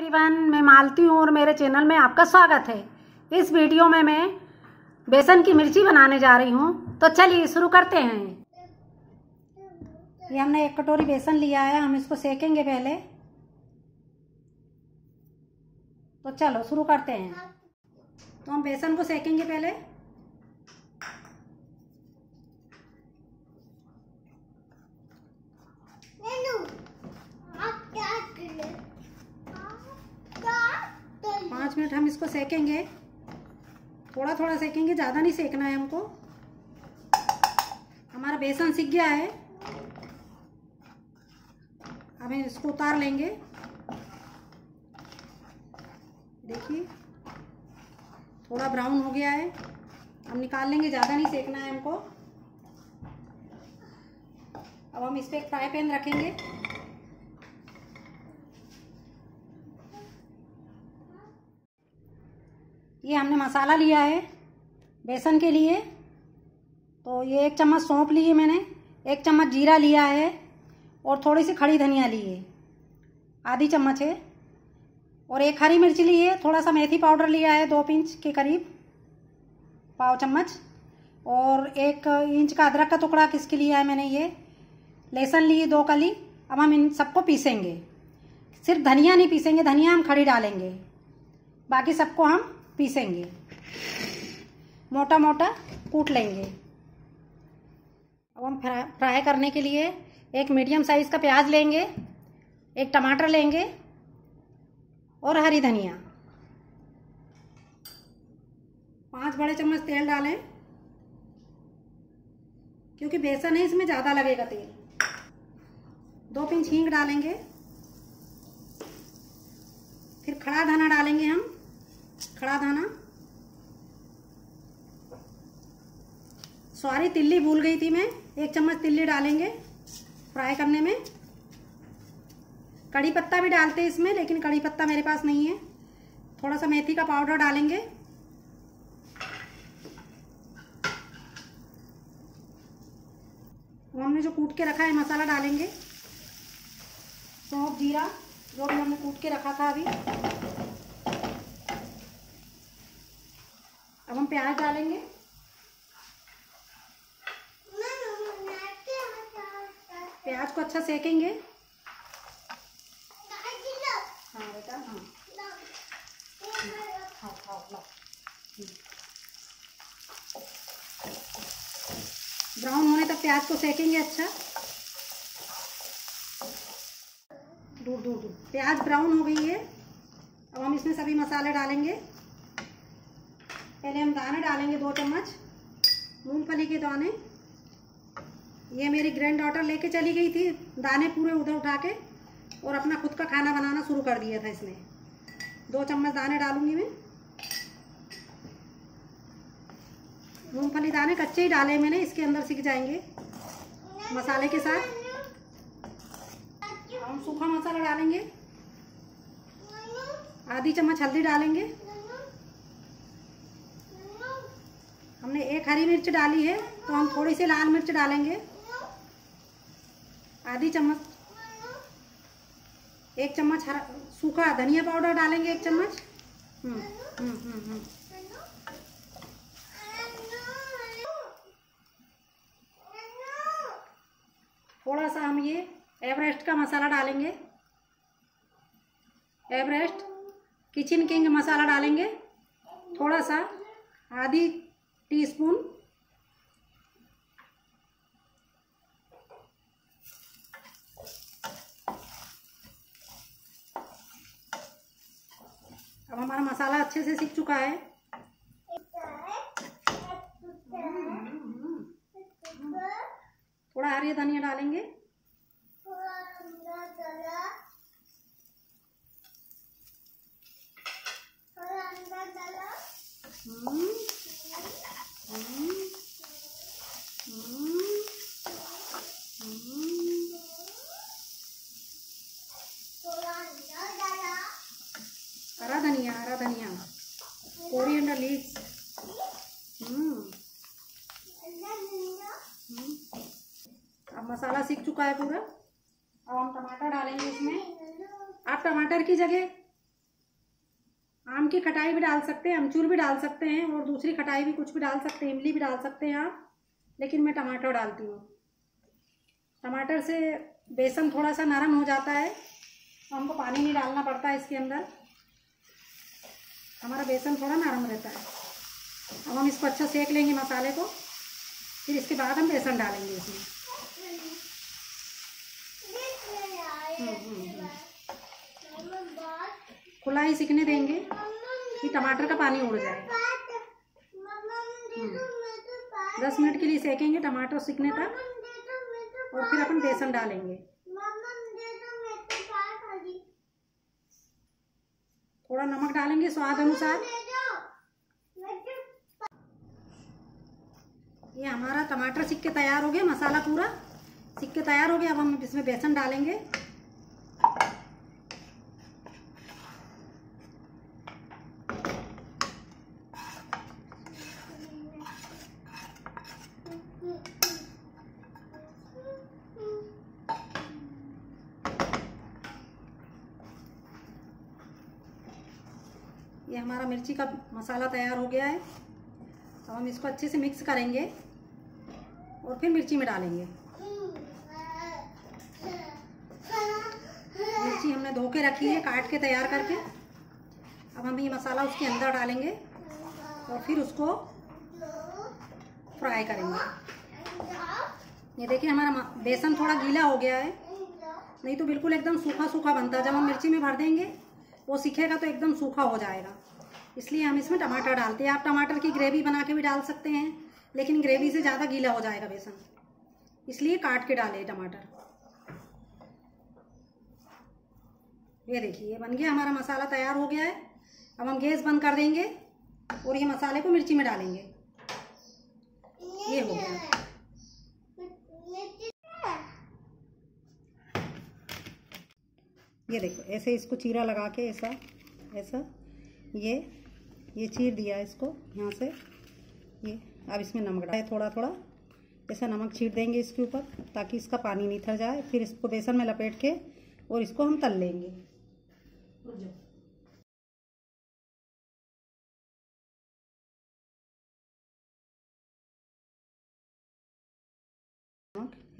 Everyone मैं मालती हूँ और मेरे चैनल में आपका स्वागत है। इस वीडियो में मैं बेसन की मिर्ची बनाने जा रही हूँ। तो चलिए शुरू करते हैं। ये हमने एक कटोरी बेसन लिया है, हम इसको सेकेंगे पहले। तो चलो शुरू करते हैं। तो हम बेसन को सेकेंगे पहले। मिनट हम इसको सेकेंगे। थोड़ा थोड़ा सेकेंगे, ज़्यादा नहीं सेकना है हमको। हमारा बेसन सीख गया है। अब इसको उतार लेंगे। देखिए, थोड़ा ब्राउन हो गया है। हम निकाल लेंगे, ज़्यादा नहीं सेकना है हमको। अब हम इस पर एक फ्राई पैन रखेंगे। ये हमने मसाला लिया है, बेसन के लिए। तो ये एक चम्मच सौंप ली है मैंने, एक चम्मच जीरा लिया है और थोड़ी सी खड़ी धनिया ली है, आधी चम्मच है। और एक हरी मिर्च ली है थोड़ा सा मेथी पाउडर लिया है, दो पिंच के करीब, पाव चम्मच। और एक इंच का अदरक का टुकड़ा किसके लिया है मैंने ये, लहसुन ली दो कली, अब हम इन सबको पीसेंगे। सिर्फ़ धनिया नहीं पीसेंगे, धनिया हम खड़ी डालेंगे। बाकी सबको हम पीसेंगे। मोटा मोटा कूट लेंगे। अब हम फ्राई करने के लिए एक मीडियम साइज़ का प्याज लेंगे, एक टमाटर लेंगे और हरी धनिया। पाँच बड़े चम्मच तेल डालें, क्योंकि बेसन है, इसमें ज़्यादा लगेगा तेल। दो पिंच हींग डालेंगे। फिर खड़ा धाना डालेंगे हम। खड़ा दाना सॉरी तिल्ली भूल गई थी मैं। एक चम्मच तिल्ली डालेंगे फ्राई करने में। कड़ी पत्ता भी डालते हैं इसमें, लेकिन कड़ी पत्ता मेरे पास नहीं है। थोड़ा सा मेथी का पाउडर डालेंगे। हमने जो कूट के रखा है, मसाला डालेंगे। सौंफ, जीरा, जो भी हमने कूट के रखा था अभी अब हम प्याज डालेंगे? प्याज को अच्छा सेकेंगे। हाँ हाँ। ब्राउन होने तक प्याज को सेकेंगे अच्छा। दूर दूर दूर। प्याज ब्राउन हो गई है। अब हम इसमें सभी मसाले डालेंगे। पहले हम दाने डालेंगे दो चम्मच मूंगफली के दाने। ये मेरी ग्रैंड डॉटर लेके चली गई थी, दाने पूरे उधर उठा के और अपना खुद का खाना बनाना शुरू कर दिया था इसने। दो चम्मच दाने डालूँगी मैं। मूंगफली दाने कच्चे ही डाले मैंने, इसके अंदर सीख जाएँगे मसाले के साथ। हम सूखा मसाला डालेंगे। आधी चम्मच हल्दी डालेंगे। हमने एक हरी मिर्च डाली है तो हम थोड़ी सी लाल मिर्च डालेंगे। आधी चम्मच। एक चम्मच हरा, सूखा धनिया पाउडर डालेंगे एक चम्मच। हम्म हम्म हम्म हम्म। थोड़ा सा हम ये एवरेस्ट का मसाला डालेंगे। एवरेस्ट किचन किंग मसाला डालेंगे। थोड़ा सा आधी टीस्पून। अब हमारा मसाला अच्छे से सीख चुका है। थोड़ा हरी धनिया डालेंगे। हम्म। हरा धनिया हरा धनिया कोरिएंडर लीव्स अब मसाला सीख चुका है पूरा। अब हम टमाटर डालेंगे इसमें। आप टमाटर की जगह की खटाई भी डाल सकते हैं अमचूर भी डाल सकते हैं और दूसरी खटाई भी कुछ भी डाल सकते हैं इमली भी डाल सकते हैं आप। लेकिन मैं टमाटर डालती हूँ। टमाटर से बेसन थोड़ा सा नरम हो जाता है। तो हमको पानी नहीं डालना पड़ता है इसके अंदर। हमारा बेसन थोड़ा नरम रहता है। अब हम इसको अच्छा सेक लेंगे मसाले को। फिर इसके बाद हम बेसन डालेंगे इसमें। हम्म, हम्म, हम्म। खुला ही सीखने देंगे। कि टमाटर का पानी उड़ जाए। दस मिनट के लिए सेकेंगे टमाटर सीखने तक और फिर अपन बेसन डालेंगे। थोड़ा नमक डालेंगे स्वाद अनुसार। ये हमारा टमाटर सिक्के तैयार हो गया, मसाला पूरा सिक्के तैयार हो गया। अब हम इसमें बेसन डालेंगे। ये हमारा मिर्ची का मसाला तैयार हो गया है। अब हम इसको अच्छे से मिक्स करेंगे और फिर मिर्ची में डालेंगे। मिर्ची हमने धो के रखी है, काट के तैयार करके। अब हम ये मसाला उसके अंदर डालेंगे और फिर उसको फ्राई करेंगे। ये देखिए हमारा बेसन थोड़ा गीला हो गया है। नहीं तो बिल्कुल एकदम सूखा सूखा बनता है। जब हम मिर्ची में भर देंगे वो सीखेगा तो एकदम सूखा हो जाएगा। इसलिए हम इसमें टमाटर डालते हैं। आप टमाटर की ग्रेवी बना के भी डाल सकते हैं, लेकिन ग्रेवी से ज़्यादा गीला हो जाएगा बेसन। इसलिए काट के डाले टमाटर। ये देखिए बन गया, हमारा मसाला तैयार हो गया है। अब हम गैस बंद कर देंगे और ये मसाले को मिर्ची में डालेंगे। ये हो गया। ये देखो, ऐसे इसको चीरा लगा के ऐसा ऐसा, ये ये चीर दिया इसको यहाँ से, ये, अब इसमें नमक डाले थोड़ा थोड़ा ऐसा नमक छीट देंगे इसके ऊपर, ताकि इसका पानी निथर जाए, फिर इसको बेसन में लपेट के, और इसको हम तल लेंगे।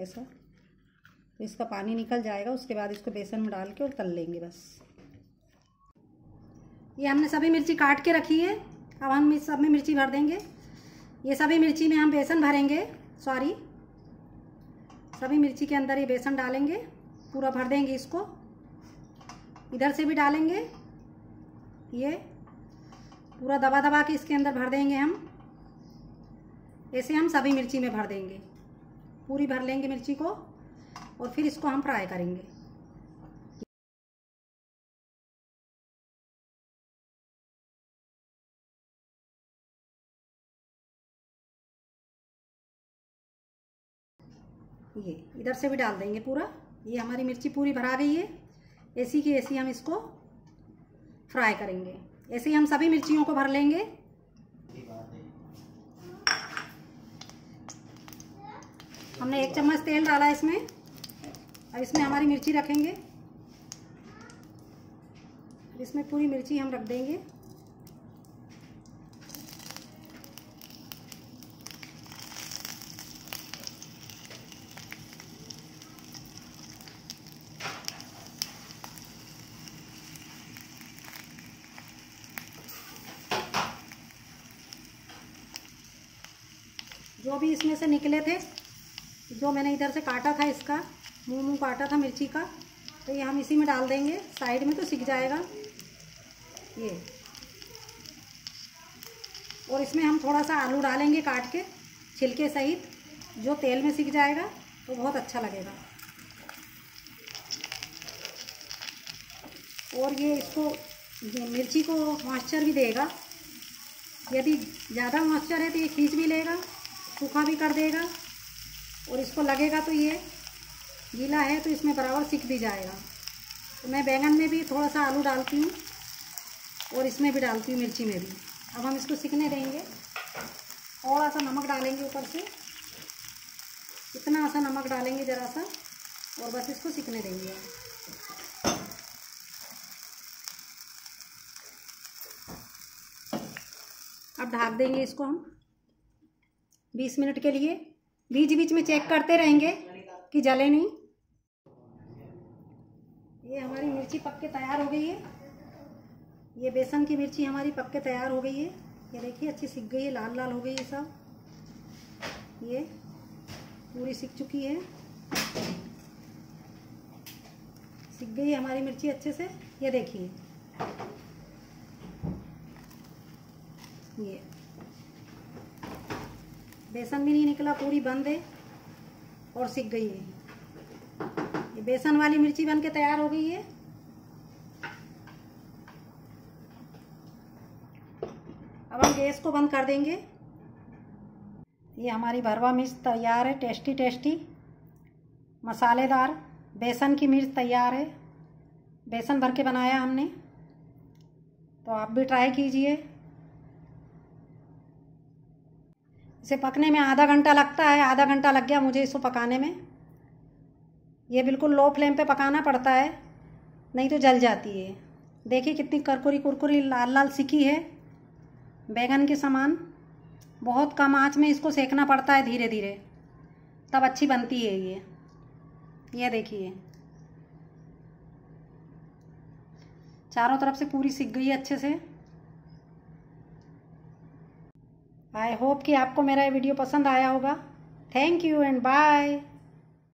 ऐसा। तो इसका पानी निकल जाएगा, उसके बाद इसको बेसन में डाल के और तल लेंगे बस। ये हमने सभी मिर्ची काट के रखी है। अब हम इस सब में मिर्ची भर देंगे। ये सभी मिर्ची में हम बेसन भरेंगे सॉरी सभी मिर्ची के अंदर ये बेसन डालेंगे, पूरा भर देंगे इसको। इधर से भी डालेंगे। ये पूरा दबा दबा के इसके अंदर भर देंगे हम। ऐसे हम सभी मिर्ची में भर देंगे। पूरी भर लेंगे मिर्ची को। और फिर इसको हम फ्राई करेंगे। ये, इधर से भी डाल देंगे पूरा। ये हमारी मिर्ची पूरी भरा गई है। ऐसी की ऐसी हम इसको फ्राई करेंगे। ऐसे ही हम सभी मिर्चियों को भर लेंगे। हमने एक चम्मच तेल डाला इसमें। अब इसमें हमारी मिर्ची रखेंगे। इसमें पूरी मिर्ची हम रख देंगे। जो भी इसमें से निकले थे, जो मैंने इधर से काटा था इसका मुँह मुँह काटा था मिर्ची का तो ये हम इसी में डाल देंगे। साइड में तो सीख जाएगा। ये। और इसमें हम थोड़ा सा आलू डालेंगे काट के, छिलके सहित। जो तेल में सीख जाएगा तो बहुत अच्छा लगेगा। और ये इसको, ये मिर्ची को मॉइस्चर भी देगा। यदि ज़्यादा मॉइस्चर है तो ये खींच भी लेगा, सूखा भी कर देगा। और इसको लगेगा तो ये गीला है तो इसमें बराबर सीख भी जाएगा। तो मैं बैंगन में भी थोड़ा सा आलू डालती हूँ और इसमें भी डालती हूँ मिर्ची में भी। अब हम इसको सीखने देंगे। थोड़ा सा नमक डालेंगे ऊपर से। इतना सा नमक डालेंगे ज़रा सा और बस इसको सीखने देंगे अब ढाक देंगे इसको हम। बीस मिनट के लिए। बीच बीच में चेक करते रहेंगे कि जले नहीं। ये हमारी मिर्ची पक के तैयार हो गई है। ये बेसन की मिर्ची हमारी पक के तैयार हो गई है। ये देखिए, अच्छी सीख गई है, लाल लाल हो गई है सब। ये पूरी सीख चुकी है। सीख गई हमारी मिर्ची अच्छे से। ये देखिए। ये। बेसन भी नहीं निकला, पूरी बंद है और सीख गई है। ये बेसन वाली मिर्ची बन के तैयार हो गई है। अब हम गैस को बंद कर देंगे। ये हमारी भरवा मिर्च तैयार है, टेस्टी टेस्टी। मसालेदार बेसन की मिर्च तैयार है। बेसन भर के बनाया हमने। तो आप भी ट्राई कीजिए। इसे पकने में आधा घंटा लगता है, आधा घंटा लग गया मुझे इसको पकाने में। ये बिल्कुल लो फ्लेम पे पकाना पड़ता है, नहीं तो जल जाती है। देखिए कितनी करकुरी कुरकुरी लाल लाल सिकी है। बैगन के समान बहुत कम आँच में इसको सेकना पड़ता है धीरे धीरे। तब अच्छी बनती है ये। ये देखिए। चारों तरफ़ से पूरी सीख गई अच्छे से। आई होप कि आपको मेरा ये वीडियो पसंद आया होगा। Thank you and bye